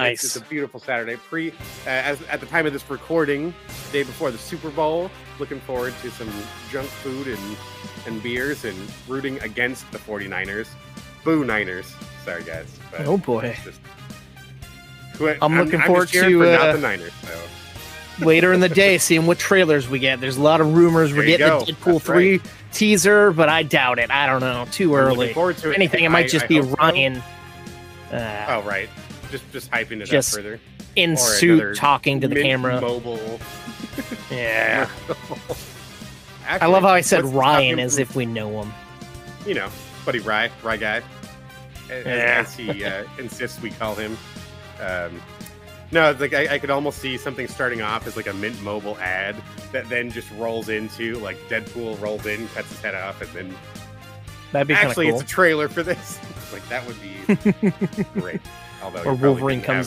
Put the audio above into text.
Nice. It's, it's a beautiful Saturday. Pre, uh, as at the time of this recording, day before the Super Bowl. Looking forward to some junk food and and beers and rooting against the 49ers. Boo Niners. Sorry guys. But Oh boy. just- who- I'm looking just forward to, for not uh, the Niners. So. Later in the day, seeing what trailers we get. There's a lot of rumors we're getting go. the Deadpool That's 3 teaser, but I doubt it. I don't know. Too I'm looking early. forward to it. anything, it I- might just I be hope so. Uh, Oh right, just just hyping it Just up further. in or suit talking to the camera. Mobile. Yeah. I love how I said Ryan as if we know him. you know, buddy Rye, Rye guy, as, Yeah. as he uh, insists we call him. Um, no, like I, I could almost see something starting off as like a Mint Mobile ad that then just rolls into like Deadpool rolls in, cuts his head off, and then That'd be actually cool. it's a trailer for this. like that would be great. Although Or Wolverine comes